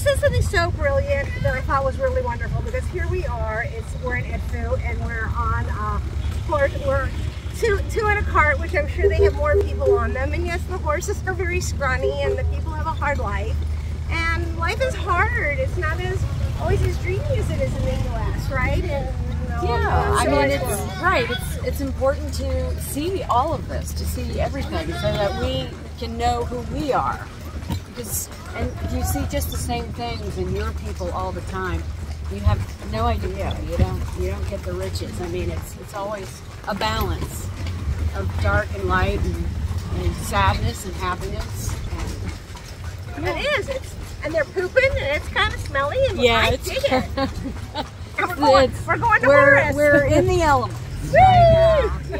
said something so brilliant that I thought was really wonderful because here we are. It's we're in Edfu and we're on uh, horse. We're two two in a cart, which I'm sure they have more people on them. And yes, the horses are very scrawny and the people have a hard life. And life is hard. It's not as always as dreamy as it is in the U.S., right? And, yeah, I mean it's right. It's it's important to see all of this, to see everything, so that we can know who we are. Because and you see just the same things in your people all the time. You have no idea. You don't you don't get the riches. I mean, it's it's always a balance of dark and light and, and sadness and happiness. And, yeah. It is. It's and they're pooping and it's kind of smelly and yeah, I dig it. we're, going, we're going to we're, We're in the elements right